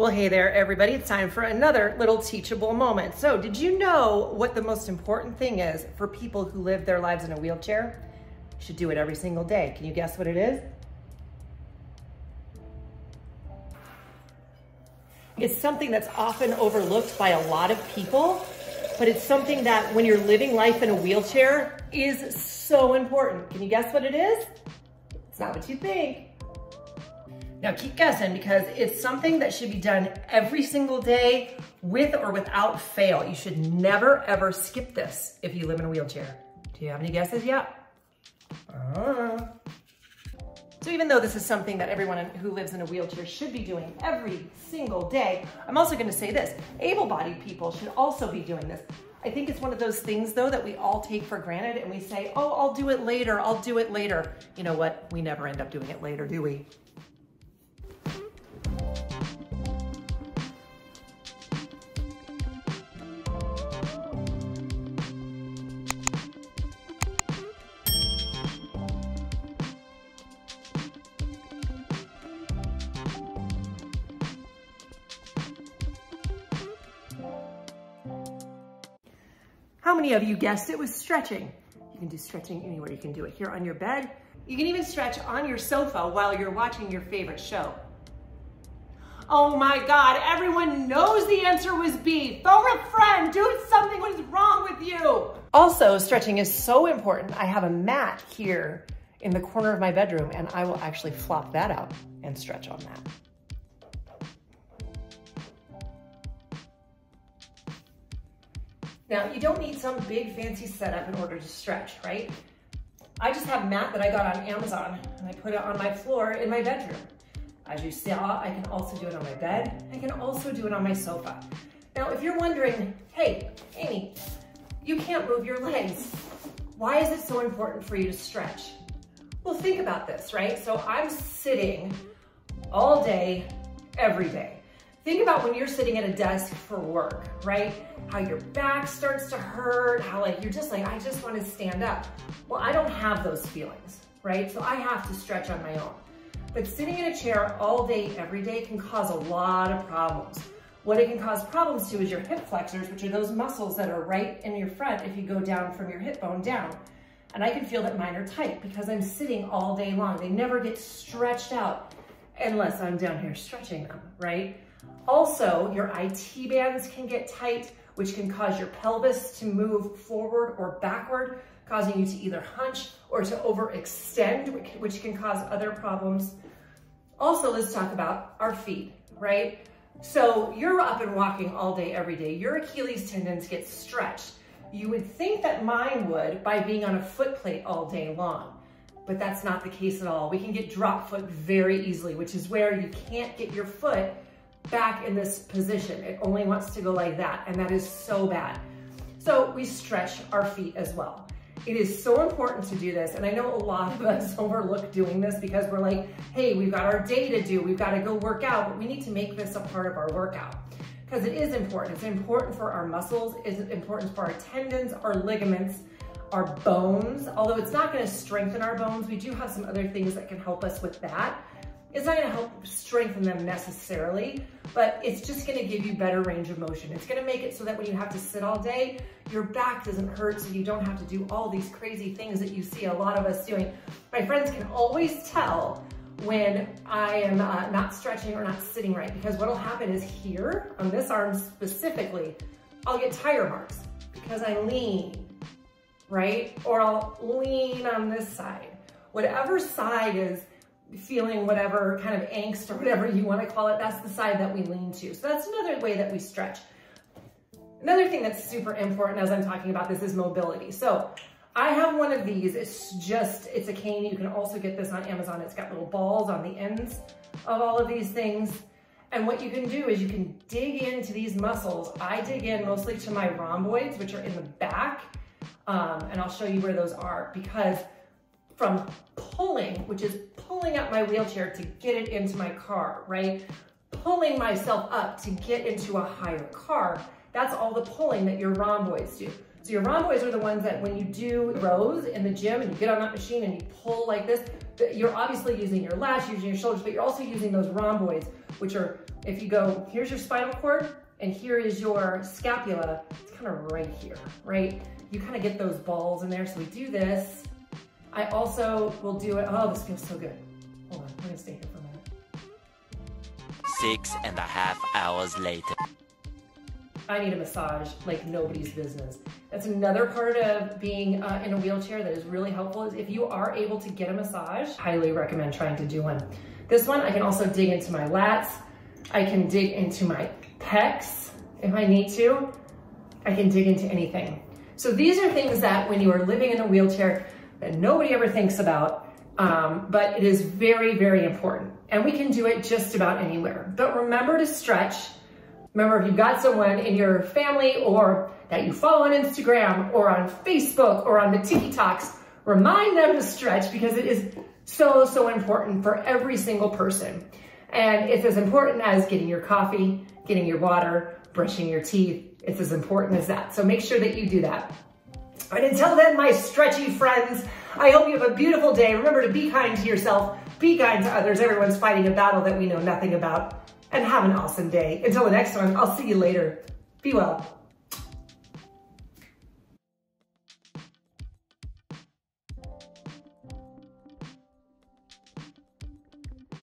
Well, hey there, everybody. It's time for another little teachable moment. So did you know what the most important thing is for people who live their lives in a wheelchair? Should do it every single day. Can you guess what it is? It's something that's often overlooked by a lot of people, but it's something that when you're living life in a wheelchair is so important. Can you guess what it is? It's not what you think. Now keep guessing because it's something that should be done every single day with or without fail. You should never ever skip this if you live in a wheelchair. Do you have any guesses yet? Uh. So even though this is something that everyone who lives in a wheelchair should be doing every single day, I'm also gonna say this, able-bodied people should also be doing this. I think it's one of those things though that we all take for granted and we say, oh, I'll do it later, I'll do it later. You know what? We never end up doing it later, do we? How many of you guessed it was stretching? You can do stretching anywhere. You can do it here on your bed. You can even stretch on your sofa while you're watching your favorite show. Oh my God, everyone knows the answer was B. Phone a friend, do something, what is wrong with you? Also, stretching is so important. I have a mat here in the corner of my bedroom and I will actually flop that out and stretch on that. Now, you don't need some big fancy setup in order to stretch, right? I just have a mat that I got on Amazon and I put it on my floor in my bedroom. As you saw, I can also do it on my bed. I can also do it on my sofa. Now, if you're wondering, hey, Amy, you can't move your legs. Why is it so important for you to stretch? Well, think about this, right? So I'm sitting all day, every day. Think about when you're sitting at a desk for work, right? How your back starts to hurt, how like you're just like, I just want to stand up. Well, I don't have those feelings, right? So I have to stretch on my own. But sitting in a chair all day, every day can cause a lot of problems. What it can cause problems to is your hip flexors, which are those muscles that are right in your front if you go down from your hip bone down. And I can feel that mine are tight because I'm sitting all day long. They never get stretched out unless I'm down here stretching them, right? Also, your IT bands can get tight, which can cause your pelvis to move forward or backward, causing you to either hunch or to overextend, which can cause other problems. Also, let's talk about our feet, right? So you're up and walking all day, every day. Your Achilles tendons get stretched. You would think that mine would by being on a foot plate all day long, but that's not the case at all. We can get drop foot very easily, which is where you can't get your foot back in this position. It only wants to go like that, and that is so bad. So we stretch our feet as well. It is so important to do this, and I know a lot of us overlook doing this because we're like, hey, we've got our day to do, we've got to go work out, but we need to make this a part of our workout because it is important. It's important for our muscles, it's important for our tendons, our ligaments, our bones. Although it's not gonna strengthen our bones, we do have some other things that can help us with that. It's not gonna help strengthen them necessarily, but it's just gonna give you better range of motion. It's gonna make it so that when you have to sit all day, your back doesn't hurt so you don't have to do all these crazy things that you see a lot of us doing. My friends can always tell when I am uh, not stretching or not sitting right because what'll happen is here, on this arm specifically, I'll get tire marks because I lean, right? Or I'll lean on this side. Whatever side is feeling whatever kind of angst or whatever you want to call it, that's the side that we lean to. So that's another way that we stretch. Another thing that's super important as I'm talking about this is mobility. So I have one of these. It's just, it's a cane. You can also get this on Amazon. It's got little balls on the ends of all of these things. And what you can do is you can dig into these muscles. I dig in mostly to my rhomboids, which are in the back. Um, and I'll show you where those are because from pulling, which is pulling up my wheelchair to get it into my car, right? Pulling myself up to get into a higher car. That's all the pulling that your rhomboids do. So your rhomboids are the ones that when you do rows in the gym and you get on that machine and you pull like this, you're obviously using your lats, using your shoulders, but you're also using those rhomboids, which are if you go, here's your spinal cord and here is your scapula, it's kind of right here, right? You kind of get those balls in there. So we do this. I also will do it. Oh, this feels so good. Hold on, we're gonna stay here for a minute. Six and a half hours later. I need a massage like nobody's business. That's another part of being uh, in a wheelchair that is really helpful is if you are able to get a massage, highly recommend trying to do one. This one, I can also dig into my lats. I can dig into my pecs if I need to. I can dig into anything. So these are things that when you are living in a wheelchair that nobody ever thinks about, um, but it is very, very important. And we can do it just about anywhere. But remember to stretch Remember, if you've got someone in your family or that you follow on Instagram or on Facebook or on the TikToks, remind them to stretch because it is so, so important for every single person. And it's as important as getting your coffee, getting your water, brushing your teeth. It's as important as that. So make sure that you do that. And until then, my stretchy friends, I hope you have a beautiful day. Remember to be kind to yourself, be kind to others. Everyone's fighting a battle that we know nothing about and have an awesome day. Until the next one, I'll see you later. Be well.